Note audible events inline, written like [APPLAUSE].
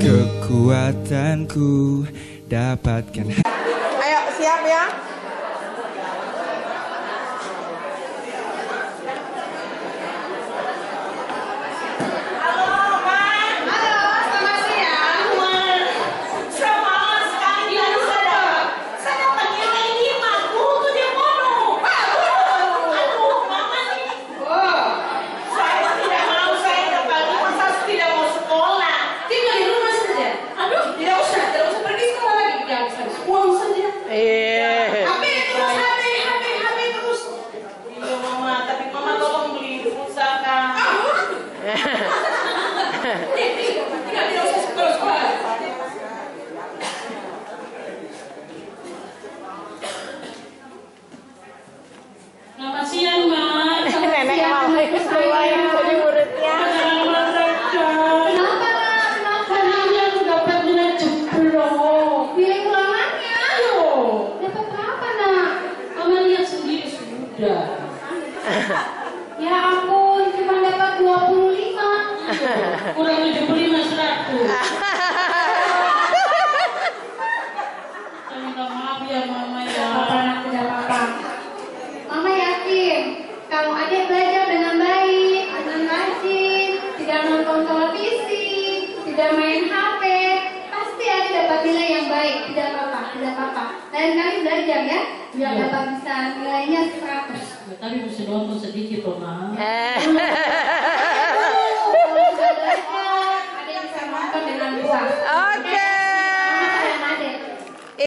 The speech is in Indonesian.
kekuatanku dapatkan Ayo siap ya. Iya. HP terus, HP, HP, HP terus. Iya mama, tapi mama tolong beli pulsa kan. Tidak, tidak usah sudah. [LAUGHS] Ya ampun, cuma dapat 25. Kurang 75 100. Saya minta maaf ya Mama ya. apa tidak apa-apa. Mama yakin kalau adik belajar dengan baik, dengan rajin, tidak nonton televisi, tidak main HP, pasti adik dapat nilai yang baik. Tidak apa-apa, tidak apa-apa. Lain kali belajar ya, biar Iya. dapat bisa nilainya 100. Tapi mesti nonton sedikit loh Mak. Eh. Kalau sudah belajar, adik bisa nonton dengan. Oh,